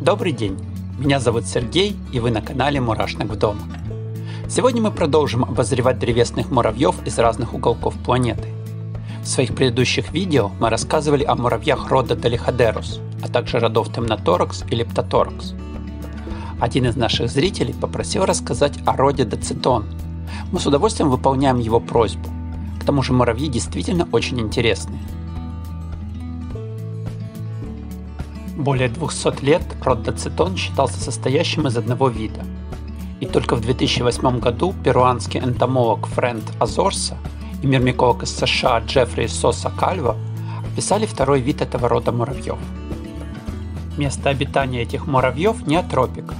Добрый день! Меня зовут Сергей, и вы на канале Мурашник в дома. Сегодня мы продолжим обозревать древесных муравьев из разных уголков планеты. В своих предыдущих видео мы рассказывали о муравьях рода Долиходерус, а также родов Темноторакс и Лептоторакс. Один из наших зрителей попросил рассказать о роде Доцитон. Мы с удовольствием выполняем его просьбу. К тому же муравьи действительно очень интересные. Более 200 лет род считался состоящим из одного вида. И только в 2008 году перуанский энтомолог Фрэнд Азорса и мирмиколог из США Джеффри Соса Кальва описали второй вид этого рода муравьев. Место обитания этих муравьев неотропика.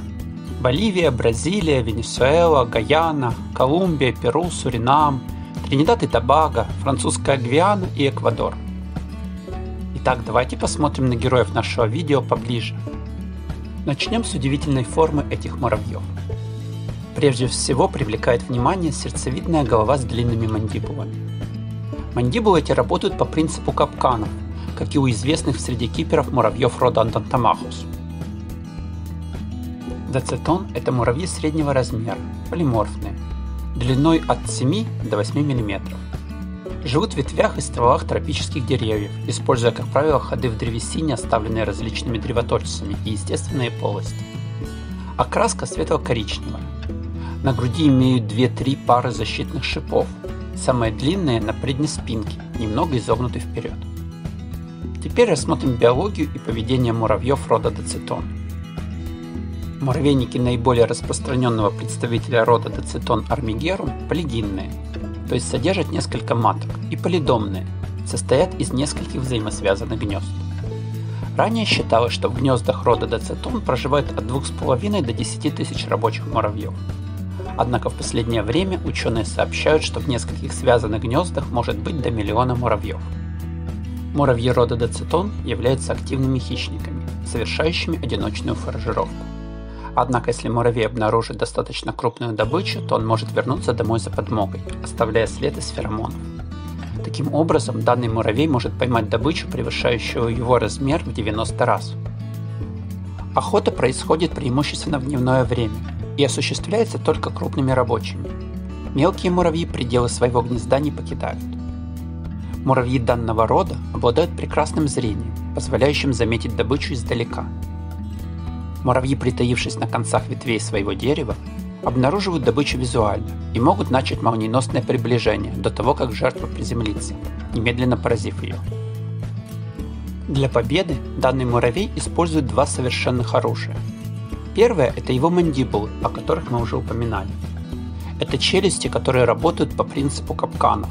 Боливия, Бразилия, Венесуэла, Гаяна, Колумбия, Перу, Суринам, Тринидад и Тобаго, Французская Гвиана и Эквадор – Итак, давайте посмотрим на героев нашего видео поближе. Начнем с удивительной формы этих муравьев. Прежде всего привлекает внимание сердцевидная голова с длинными мандибулами. Мандибулы эти работают по принципу капканов, как и у известных среди киперов муравьев рода Антантомахус. Доцетон – это муравьи среднего размера, полиморфные, длиной от 7 до 8 мм. Живут в ветвях и стволах тропических деревьев, используя, как правило, ходы в древесине, оставленные различными древоточцами и естественные полости. Окраска светло-коричневая. На груди имеют 2-3 пары защитных шипов, самые длинные на предней спинке, немного изогнуты вперед. Теперь рассмотрим биологию и поведение муравьев рода Доцитон. Муравейники наиболее распространенного представителя рода Доцитон армигерум полигинные – то есть содержат несколько маток, и полидомные, состоят из нескольких взаимосвязанных гнезд. Ранее считалось, что в гнездах рода доцетон проживает от 2,5 до 10 тысяч рабочих муравьев. Однако в последнее время ученые сообщают, что в нескольких связанных гнездах может быть до миллиона муравьев. Муравьи рода доцетон являются активными хищниками, совершающими одиночную форажировку. Однако, если муравей обнаружит достаточно крупную добычу, то он может вернуться домой за подмогой, оставляя след из феромонов. Таким образом, данный муравей может поймать добычу, превышающую его размер в 90 раз. Охота происходит преимущественно в дневное время и осуществляется только крупными рабочими. Мелкие муравьи пределы своего гнезда не покидают. Муравьи данного рода обладают прекрасным зрением, позволяющим заметить добычу издалека – Муравьи, притаившись на концах ветвей своего дерева, обнаруживают добычу визуально и могут начать молниеносное приближение до того, как жертва приземлится, немедленно поразив ее. Для победы данный муравей использует два совершенных оружия. Первое – это его мандибулы, о которых мы уже упоминали. Это челюсти, которые работают по принципу капканов.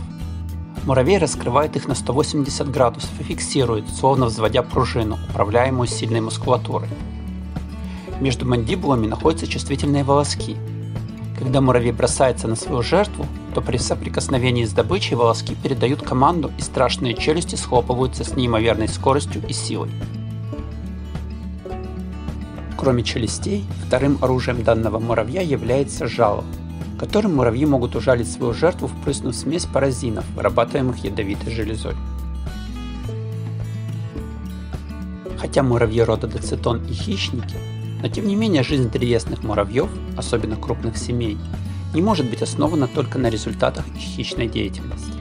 Муравей раскрывает их на 180 градусов и фиксирует, словно взводя пружину, управляемую сильной мускулатурой. Между мандибулами находятся чувствительные волоски. Когда муравей бросается на свою жертву, то при соприкосновении с добычей волоски передают команду и страшные челюсти схлопываются с неимоверной скоростью и силой. Кроме челюстей, вторым оружием данного муравья является жало, которым муравьи могут ужалить свою жертву, впрыснув смесь паразинов, вырабатываемых ядовитой железой. Хотя муравьи рода доцетон и хищники, но тем не менее жизнь древесных муравьев, особенно крупных семей, не может быть основана только на результатах их хищной деятельности.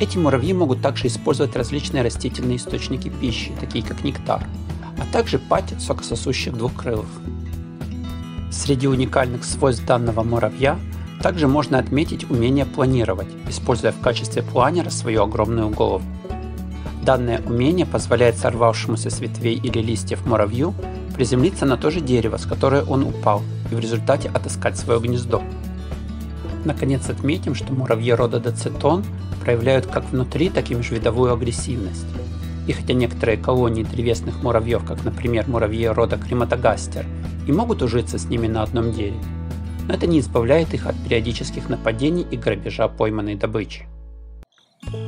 Эти муравьи могут также использовать различные растительные источники пищи, такие как нектар, а также пать сокососущих двухкрылых. Среди уникальных свойств данного муравья также можно отметить умение планировать, используя в качестве планера свою огромную голову. Данное умение позволяет сорвавшемуся с ветвей или листьев муравью приземлиться на то же дерево, с которое он упал, и в результате отыскать свое гнездо. Наконец отметим, что муравьи рода доцетон проявляют как внутри, так и межвидовую агрессивность. И хотя некоторые колонии древесных муравьев, как например муравьи рода крематогастер, и могут ужиться с ними на одном дереве, но это не избавляет их от периодических нападений и грабежа пойманной добычи.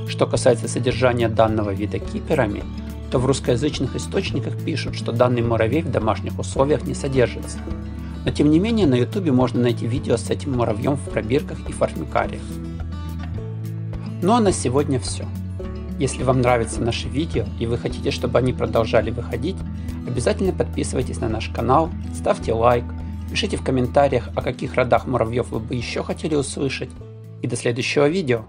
Что касается содержания данного вида киперами, то в русскоязычных источниках пишут, что данный муравей в домашних условиях не содержится. Но тем не менее на ютубе можно найти видео с этим муравьем в пробирках и формикариях. Ну а на сегодня все. Если вам нравятся наши видео и вы хотите, чтобы они продолжали выходить, обязательно подписывайтесь на наш канал, ставьте лайк, пишите в комментариях, о каких родах муравьев вы бы еще хотели услышать. И до следующего видео!